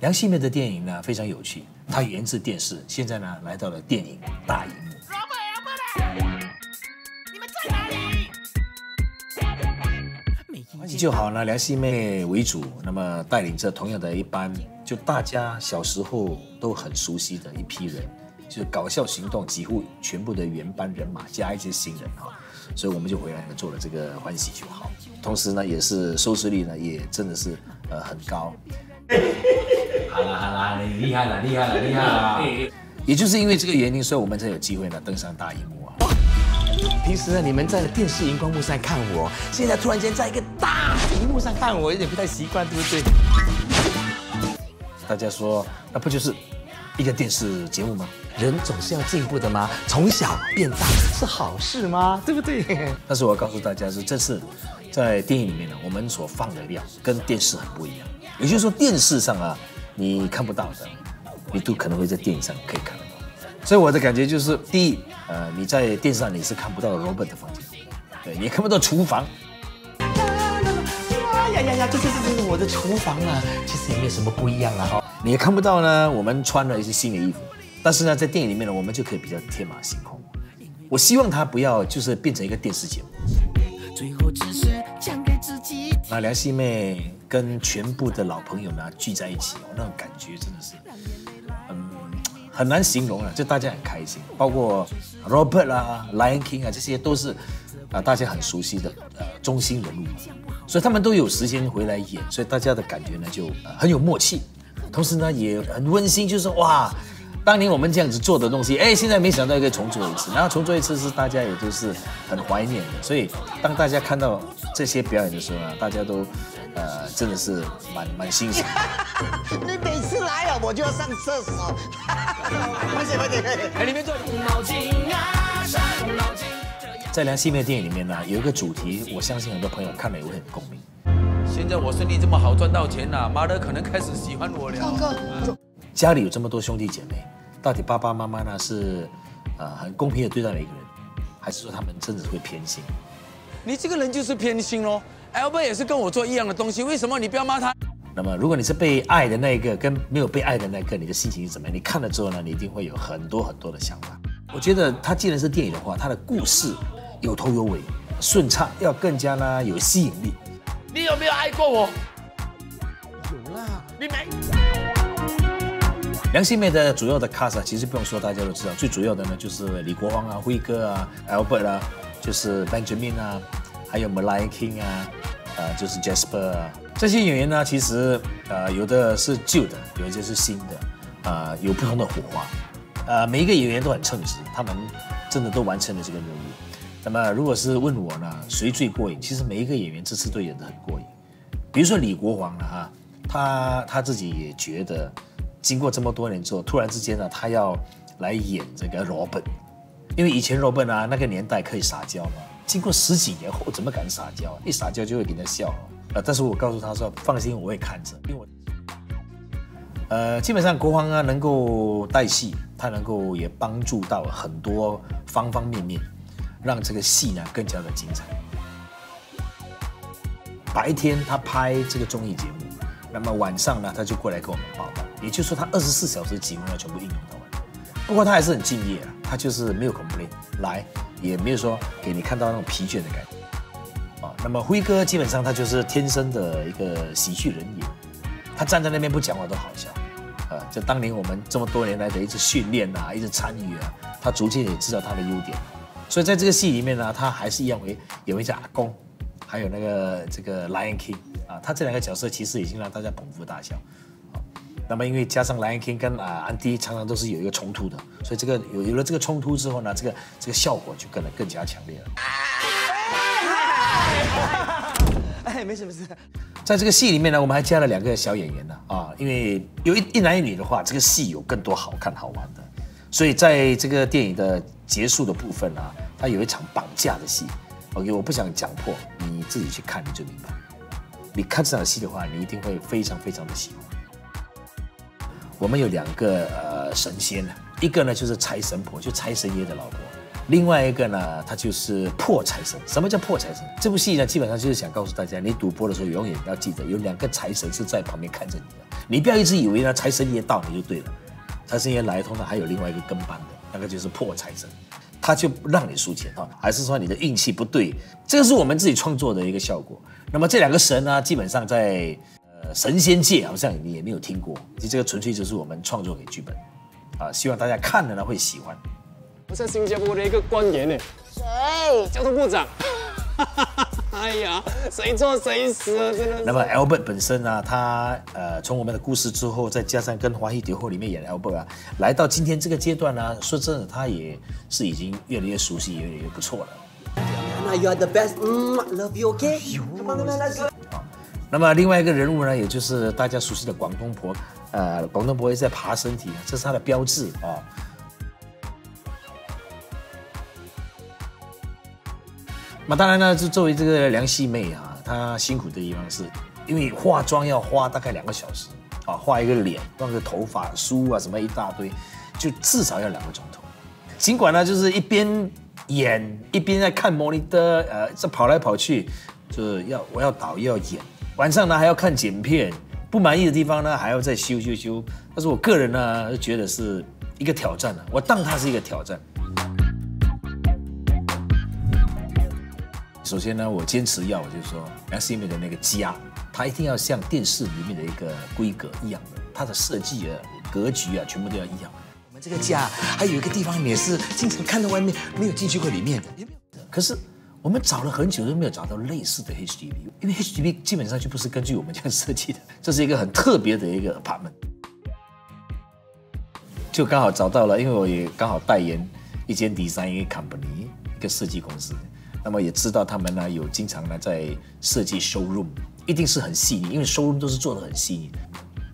梁细妹的电影呢非常有趣，它源自电视，现在呢来到了电影大荧幕。你们在哪里？欢喜就好呢，梁细妹为主，那么带领着同样的一班，就大家小时候都很熟悉的一批人，就是搞笑行动几乎全部的原班人马加一些新人哈，所以我们就回来呢做了这个欢喜就好，同时呢也是收视率呢也真的是呃很高。好 啦好啦，你厉害了厉害了厉害了！也就是因为这个原因，所以我们才有机会呢登上大荧幕啊。平时呢，你们在电视荧光幕上看我，现在突然间在一个大荧幕上看我，有点不太习惯，对不对？大家说，那不就是一个电视节目吗？人总是要进步的嘛，从小变大是好事吗？对不对？但是我要告诉大家是，这次在电影里面呢，我们所放的料跟电视很不一样。也就是说，电视上啊，你看不到的，你都可能会在电影上可以看得到。所以我的感觉就是，第一，呃，你在电视上你是看不到 Robert 的房间，对，你看不到厨房。呀呀呀，这这这这是我的厨房啊，其实也没有什么不一样啊。你也看不到呢，我们穿了一些新的衣服，但是呢，在电影里面呢，我们就可以比较天马行空。我希望它不要就是变成一个电视节目。最后只是讲给自梁细妹跟全部的老朋友呢聚在一起哦，那种感觉真的是，嗯，很难形容啊，就大家很开心，包括 Robert 啦、Lion King 啊，这些都是啊大家很熟悉的呃中心人物，所以他们都有时间回来演，所以大家的感觉呢就很有默契，同时呢也很温馨，就是哇。当年我们这样子做的东西，哎，现在没想到可以重做一次。然后重做一次是大家也都是很怀念的。所以当大家看到这些表演的时候呢，大家都，呃，真的是蛮蛮欣赏。你每次来了，我就要上厕所。快点快点快点，来里面坐。在梁细妹电影里面呢，有一个主题，我相信很多朋友看了也会很共鸣。现在我生意这么好，赚到钱了，妈的可能开始喜欢我了。哥哥，家里有这么多兄弟姐妹。到底爸爸妈妈呢是，呃，很公平的对待每一个人，还是说他们真的会偏心？你这个人就是偏心喽。Albert 也是跟我做一样的东西，为什么你不要骂他？那么，如果你是被爱的那一个，跟没有被爱的那一个，你的心情是怎么样？你看了之后呢，你一定会有很多很多的想法。我觉得它既然是电影的话，它的故事有头有尾，顺畅，要更加呢有吸引力。你有没有爱过我？有啦，你没。梁细妹的主要的 cast 其实不用说，大家都知道，最主要的呢就是李国煌啊、辉哥啊、Albert 啊，就是 Benjamin 啊，还有 Malay King 啊，呃，就是 Jasper 啊，这些演员呢，其实呃有的是旧的，有一些是新的，啊，有不同的火花，呃，每一个演员都很称职，他们真的都完成了这个任务。那么如果是问我呢，谁最过瘾？其实每一个演员这次都演得很过瘾。比如说李国煌了哈，他他自己也觉得。经过这么多年之后，突然之间呢，他要来演这个罗本，因为以前罗本啊那个年代可以撒娇嘛。经过十几年后，怎么敢撒娇？一撒娇就会给他笑啊！但是我告诉他说，放心，我会看着，因为我呃，基本上国王啊能够带戏，他能够也帮助到很多方方面面，让这个戏呢更加的精彩。白天他拍这个综艺节目，那么晚上呢他就过来跟我们报。也就是说，他二十四小时几乎要全部应用到完。不过他还是很敬业啊，他就是没有 complain，来也没有说给你看到那种疲倦的感觉。啊，那么辉哥基本上他就是天生的一个喜剧人也，他站在那边不讲话都好笑。啊，就当年我们这么多年来的一直训练啊，一直参与啊，他逐渐也知道他的优点。所以在这个戏里面呢，他还是一样为有一只阿公，还有那个这个 Lion King 啊，他这两个角色其实已经让大家捧腹大笑。那么，因为加上莱恩 king 跟啊安迪常常都是有一个冲突的，所以这个有有了这个冲突之后呢，这个这个效果就更更加强烈了。哎，没事没事。在这个戏里面呢，我们还加了两个小演员呢啊，因为有一一男一女的话，这个戏有更多好看好玩的。所以在这个电影的结束的部分啊，它有一场绑架的戏。OK，我不想讲破，你自己去看你就明白。你看这场戏的话，你一定会非常非常的喜欢。我们有两个呃神仙呢，一个呢就是财神婆，就财神爷的老婆，另外一个呢，他就是破财神。什么叫破财神？这部戏呢，基本上就是想告诉大家，你赌博的时候永远要记得，有两个财神是在旁边看着你的。你不要一直以为呢，财神爷到你就对了。财神爷来通常还有另外一个跟班的，那个就是破财神，他就让你输钱啊，还是说你的运气不对？这个是我们自己创作的一个效果。那么这两个神呢，基本上在呃神仙界好像你也没有听过，其实这个纯粹就是我们创作给剧本啊，希望大家看了呢会喜欢。我在新加坡的一个官员呢，谁？交通部长。哎呀，谁错谁死啊！真的。那么 Albert 本身呢，他呃从我们的故事之后，再加上跟《华裔蝶后》里面演 Albert 啊，来到今天这个阶段呢，说真的，他也是已经越来越熟悉，越来越不错了。那 You are the best，嗯，Love you OK。那么另外一个人物呢，也就是大家熟悉的广东婆，呃，广东婆也在爬身体，这是他的标志啊。那当然呢，就作为这个梁细妹啊，她辛苦的地方是，因为化妆要花大概两个小时啊，画一个脸，弄个头发梳啊，什么一大堆，就至少要两个钟头。尽管呢，就是一边演一边在看 monitor，呃，这跑来跑去，就是要我要导又要演，晚上呢还要看剪片，不满意的地方呢还要再修修修。但是我个人呢，觉得是一个挑战的，我当它是一个挑战。首先呢，我坚持要，就是说梁思美的那个家，它一定要像电视里面的一个规格一样的，它的设计啊、格局啊，全部都要一样。我们这个家还有一个地方也是经常看到外面，没有进去过里面的。可是我们找了很久都没有找到类似的 HDB，因为 HDB 基本上就不是根据我们这样设计的，这是一个很特别的一个 apartment。就刚好找到了，因为我也刚好代言一间 design company，一个设计公司。那么也知道他们呢有经常呢在设计 showroom，一定是很细腻，因为 showroom 都是做的很细腻，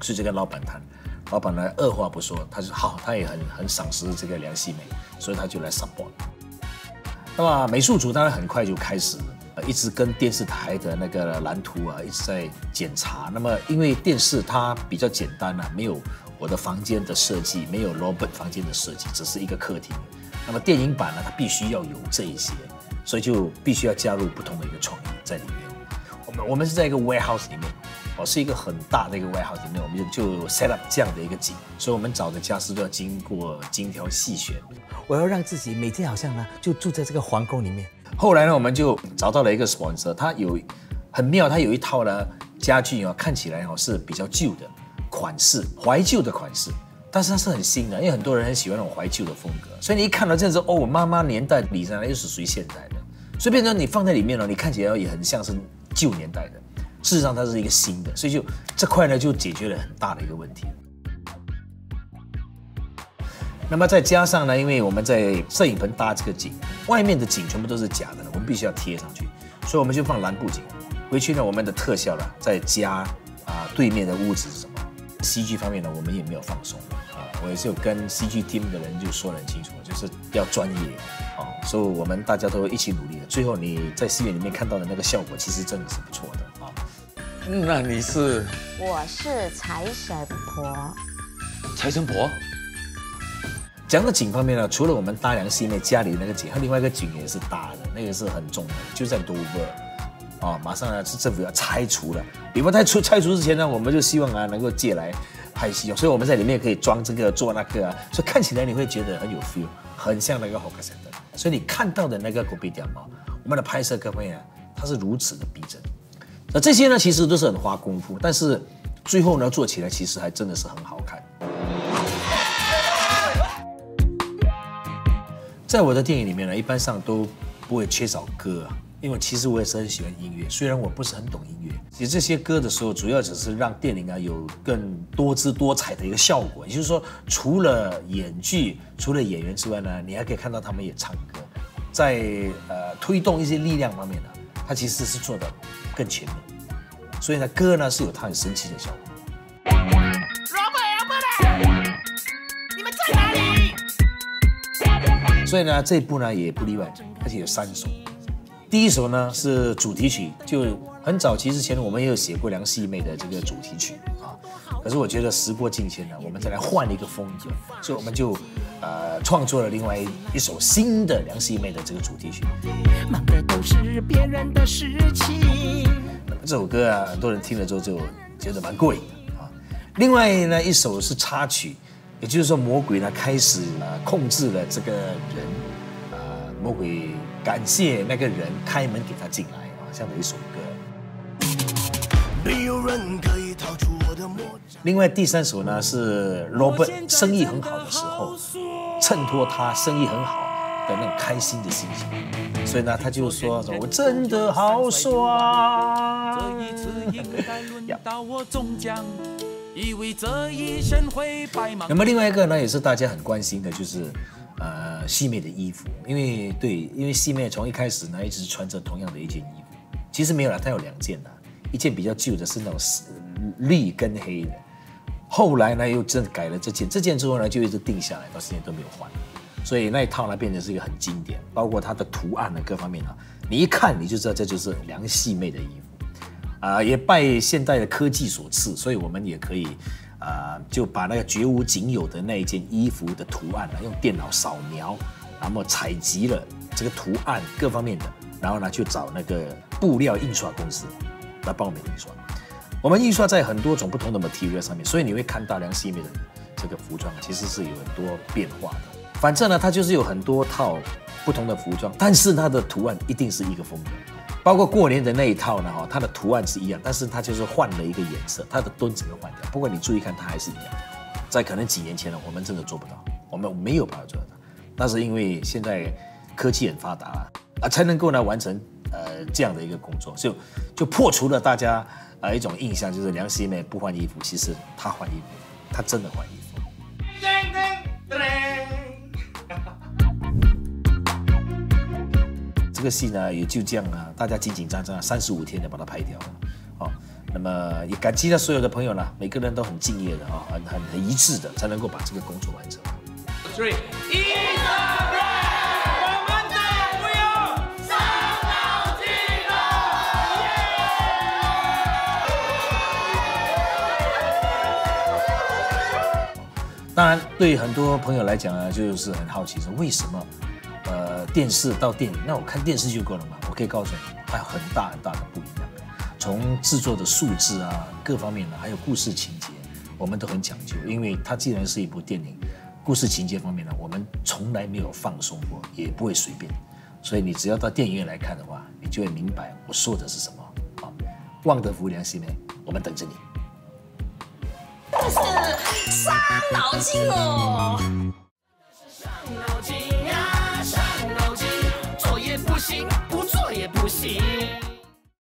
所以就跟老板谈，老板呢二话不说，他说好，他也很很赏识这个梁细美，所以他就来 support。那么美术组当然很快就开始，呃，一直跟电视台的那个蓝图啊一直在检查。那么因为电视它比较简单啊，没有我的房间的设计，没有 Robert 房间的设计，只是一个客厅。那么电影版呢，它必须要有这一些。所以就必须要加入不同的一个创意在里面。我们我们是在一个 warehouse 里面，哦，是一个很大的一个 warehouse 里面，我们就就 set up 这样的一个景。所以我们找的家私都要经过精挑细选。我要让自己每天好像呢就住在这个皇宫里面。后来呢，我们就找到了一个 sponsor，他有很妙，他有一套呢家具啊，看起来哦是比较旧的款式，怀旧的款式。但是它是很新的，因为很多人很喜欢那种怀旧的风格，所以你一看到这样子，哦，我妈妈年代比上来又是属于现代的，所以变成你放在里面呢，你看起来也很像是旧年代的，事实上它是一个新的，所以就这块呢就解决了很大的一个问题。那么再加上呢，因为我们在摄影棚搭这个景，外面的景全部都是假的，我们必须要贴上去，所以我们就放蓝布景。回去呢，我们的特效呢再加啊对面的屋子是什么？CG 方面呢，我们也没有放松啊。我也是有跟 CG team 的人就说得很清楚，就是要专业，啊，所以我们大家都一起努力的。最后你在戏院里面看到的那个效果，其实真的是不错的。那你是？我是财神婆。财神婆。讲到景方面呢，除了我们大梁戏妹家里那个景，还有另外一个景也是大的，那个是很重的，就在 Dover，啊，马上呢是政府要拆除了。比方在出拆除之前呢，我们就希望啊能够借来。拍戏用，所以我们在里面可以装这个做那个啊，所以看起来你会觉得很有 feel，很像那个 h o k a s e t 所以你看到的那个古比点毛，我们的拍摄各方面啊，它是如此的逼真。那这些呢，其实都是很花功夫，但是最后呢，做起来其实还真的是很好看。在我的电影里面呢，一般上都不会缺少歌。因为其实我也是很喜欢音乐，虽然我不是很懂音乐。写这些歌的时候，主要只是让电影啊有更多姿多彩的一个效果。也就是说，除了演剧、除了演员之外呢，你还可以看到他们也唱歌，在呃推动一些力量方面呢，它其实是做的更前面。所以呢，歌呢是有它很神奇的效果。你们在哪里？所以呢，这一部呢也不例外，而且有三首。第一首呢是主题曲，就很早期之前我们也有写过梁细妹的这个主题曲啊，可是我觉得时过境迁了，我们再来换一个风格，所以我们就呃创作了另外一首新的梁细妹的这个主题曲。忙的都是别人的事情。这首歌啊，很多人听了之后就觉得蛮过瘾的啊。另外呢，一首是插曲，也就是说魔鬼呢开始啊控制了这个人，啊，魔鬼感谢那个人开门给他进来啊，这样的一首歌。没有人可以逃出我的魔掌。另外第三首呢是 Robert 生意很好的时候，衬托他生意很好的那种开心的心情，所以呢他就说说我真的好爽。以为这一生会白忙。那。么另外一个呢，也是大家很关心的，就是呃细妹的衣服，因为对，因为细妹从一开始呢一直穿着同样的一件衣服，其实没有了，她有两件的，一件比较旧的是那种绿跟黑的，后来呢又真的改了这件，这件之后呢就一直定下来，到现在都没有换，所以那一套呢变成是一个很经典，包括它的图案呢各方面啊，你一看你就知道这就是梁细妹的衣服。啊、也拜现代的科技所赐，所以我们也可以啊、就把那个绝无仅有的那一件衣服的图案呢，用电脑扫描，然后采集了这个图案各方面的，然后呢去找那个布料印刷公司来帮我们印刷。我们印刷在很多种不同的 material 上面，所以你会看到梁细妹的这个服装其实是有很多变化的。反正呢，它就是有很多套不同的服装，但是它的图案一定是一个风格。包括过年的那一套呢，哈，它的图案是一样，但是它就是换了一个颜色，它的墩子没有换掉。不过你注意看，它还是一样。在可能几年前呢，我们真的做不到，我们没有办法做到。那是因为现在科技很发达啊，啊，才能够呢完成呃这样的一个工作，就就破除了大家呃一种印象，就是梁细妹不换衣服，其实她换衣服，她真的换衣服。个戏呢也就这样啊，大家紧紧张张，三十五天的把它拍掉了，哦，那么也感激了所有的朋友啦，每个人都很敬业的啊、很很很一致的，才能够把这个工作完成。Three，一二三当然，对很多朋友来讲呢，就是很好奇说，为什么呃电视到电影，那我看电视就够了嘛？我可以告诉你，它有很大很大的不一样。从制作的素质啊，各方面的，还有故事情节，我们都很讲究。因为它既然是一部电影，故事情节方面呢，我们从来没有放松过，也不会随便。所以你只要到电影院来看的话，你就会明白我说的是什么。啊，旺德福良心呢，我们等着你。这是伤脑筋哦。脑